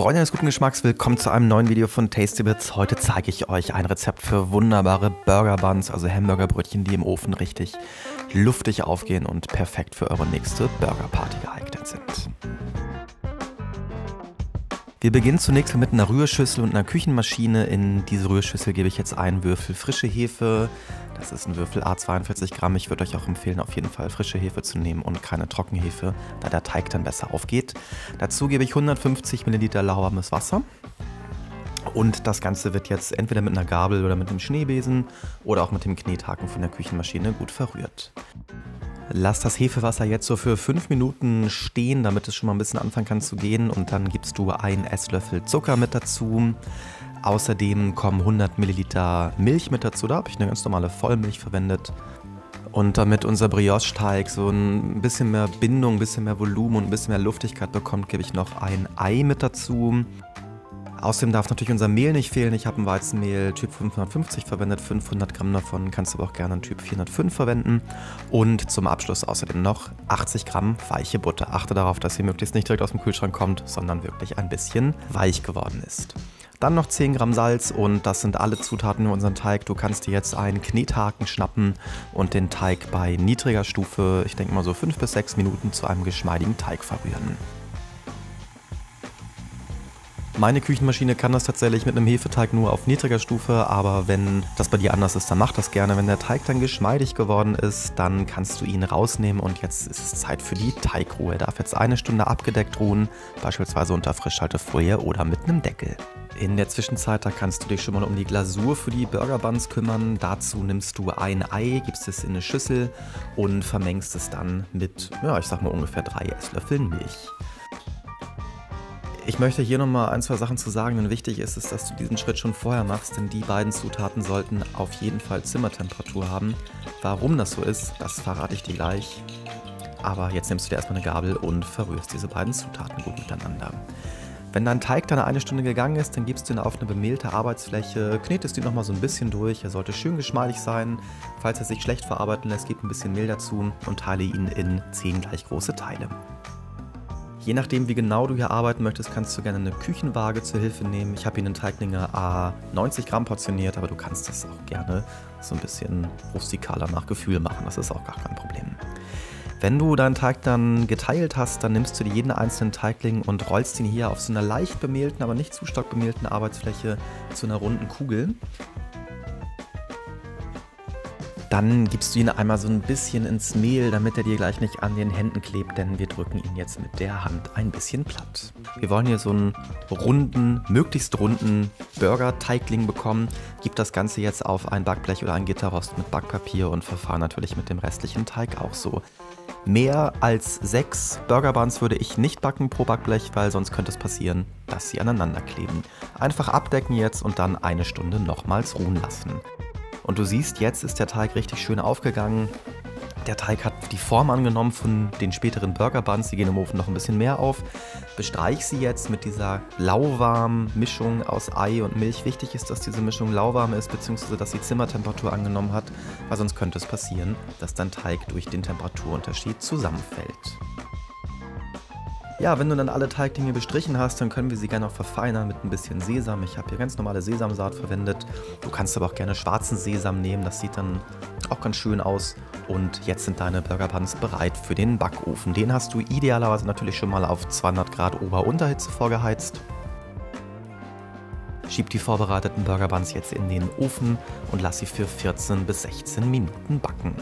Freunde des guten Geschmacks, willkommen zu einem neuen Video von Tasty Bits. Heute zeige ich euch ein Rezept für wunderbare Burger Buns, also Hamburgerbrötchen, die im Ofen richtig luftig aufgehen und perfekt für eure nächste Burger Party geeignet sind. Wir beginnen zunächst mit einer Rührschüssel und einer Küchenmaschine. In diese Rührschüssel gebe ich jetzt einen Würfel frische Hefe. Das ist ein Würfel A42 Gramm. Ich würde euch auch empfehlen, auf jeden Fall frische Hefe zu nehmen und keine Trockenhefe, da der Teig dann besser aufgeht. Dazu gebe ich 150 Milliliter lauwarmes Wasser. Und das Ganze wird jetzt entweder mit einer Gabel oder mit einem Schneebesen oder auch mit dem Knethaken von der Küchenmaschine gut verrührt. Lass das Hefewasser jetzt so für 5 Minuten stehen, damit es schon mal ein bisschen anfangen kann zu gehen. Und dann gibst du einen Esslöffel Zucker mit dazu. Außerdem kommen 100 Milliliter Milch mit dazu. Da habe ich eine ganz normale Vollmilch verwendet. Und damit unser Brioche-Teig so ein bisschen mehr Bindung, ein bisschen mehr Volumen und ein bisschen mehr Luftigkeit bekommt, gebe ich noch ein Ei mit dazu. Außerdem darf natürlich unser Mehl nicht fehlen. Ich habe ein Weizenmehl Typ 550 verwendet, 500 Gramm davon kannst du aber auch gerne einen Typ 405 verwenden. Und zum Abschluss außerdem noch 80 Gramm weiche Butter. Achte darauf, dass sie möglichst nicht direkt aus dem Kühlschrank kommt, sondern wirklich ein bisschen weich geworden ist. Dann noch 10 Gramm Salz und das sind alle Zutaten für unseren Teig. Du kannst dir jetzt einen Knethaken schnappen und den Teig bei niedriger Stufe, ich denke mal so 5 bis 6 Minuten zu einem geschmeidigen Teig verrühren. Meine Küchenmaschine kann das tatsächlich mit einem Hefeteig nur auf niedriger Stufe, aber wenn das bei dir anders ist, dann mach das gerne. Wenn der Teig dann geschmeidig geworden ist, dann kannst du ihn rausnehmen und jetzt ist es Zeit für die Teigruhe. Er darf jetzt eine Stunde abgedeckt ruhen, beispielsweise unter Frischhaltefolie oder mit einem Deckel. In der Zwischenzeit, da kannst du dich schon mal um die Glasur für die Burger Buns kümmern. Dazu nimmst du ein Ei, gibst es in eine Schüssel und vermengst es dann mit, ja, ich sag mal ungefähr drei Esslöffeln Milch. Ich möchte hier nochmal ein, zwei Sachen zu sagen, denn wichtig ist es, dass du diesen Schritt schon vorher machst, denn die beiden Zutaten sollten auf jeden Fall Zimmertemperatur haben. Warum das so ist, das verrate ich dir gleich. Aber jetzt nimmst du dir erstmal eine Gabel und verrührst diese beiden Zutaten gut miteinander. Wenn dein Teig dann eine Stunde gegangen ist, dann gibst du ihn auf eine bemehlte Arbeitsfläche, knetest ihn nochmal so ein bisschen durch. Er sollte schön geschmeidig sein. Falls er sich schlecht verarbeiten lässt, gib ein bisschen Mehl dazu und teile ihn in 10 gleich große Teile. Je nachdem, wie genau du hier arbeiten möchtest, kannst du gerne eine Küchenwaage zur Hilfe nehmen. Ich habe hier einen Teiglinge A 90 Gramm portioniert, aber du kannst das auch gerne so ein bisschen rustikaler nach Gefühl machen. Das ist auch gar kein Problem. Wenn du deinen Teig dann geteilt hast, dann nimmst du dir jeden einzelnen Teigling und rollst ihn hier auf so einer leicht bemehlten, aber nicht zu stark bemehlten Arbeitsfläche zu einer runden Kugel. Dann gibst du ihn einmal so ein bisschen ins Mehl, damit er dir gleich nicht an den Händen klebt, denn wir drücken ihn jetzt mit der Hand ein bisschen platt. Wir wollen hier so einen runden, möglichst runden Burger-Teigling bekommen. Gib das Ganze jetzt auf ein Backblech oder ein Gitterrost mit Backpapier und verfahr natürlich mit dem restlichen Teig auch so. Mehr als sechs Burger Buns würde ich nicht backen pro Backblech, weil sonst könnte es passieren, dass sie aneinander kleben. Einfach abdecken jetzt und dann eine Stunde nochmals ruhen lassen. Und du siehst, jetzt ist der Teig richtig schön aufgegangen. Der Teig hat die Form angenommen von den späteren Burger Buns. Die gehen im Ofen noch ein bisschen mehr auf. Bestreich sie jetzt mit dieser lauwarmen Mischung aus Ei und Milch. Wichtig ist, dass diese Mischung lauwarm ist, beziehungsweise dass sie Zimmertemperatur angenommen hat, weil sonst könnte es passieren, dass dein Teig durch den Temperaturunterschied zusammenfällt. Ja, wenn du dann alle Teiglinge bestrichen hast, dann können wir sie gerne auch verfeinern mit ein bisschen Sesam. Ich habe hier ganz normale Sesamsaat verwendet. Du kannst aber auch gerne schwarzen Sesam nehmen, das sieht dann auch ganz schön aus. Und jetzt sind deine Burger Buns bereit für den Backofen. Den hast du idealerweise natürlich schon mal auf 200 Grad Ober-Unterhitze vorgeheizt. Schieb die vorbereiteten Burger Buns jetzt in den Ofen und lass sie für 14 bis 16 Minuten backen.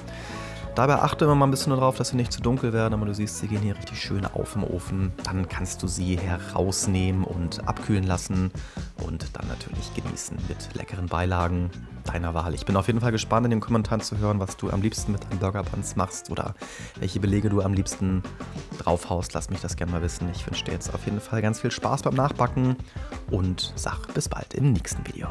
Dabei achte immer mal ein bisschen darauf, dass sie nicht zu dunkel werden, aber du siehst, sie gehen hier richtig schön auf im Ofen. Dann kannst du sie herausnehmen und abkühlen lassen und dann natürlich genießen mit leckeren Beilagen deiner Wahl. Ich bin auf jeden Fall gespannt, in den Kommentaren zu hören, was du am liebsten mit deinen Burger Buns machst oder welche Belege du am liebsten draufhaust. Lass mich das gerne mal wissen. Ich wünsche dir jetzt auf jeden Fall ganz viel Spaß beim Nachbacken und sag bis bald im nächsten Video.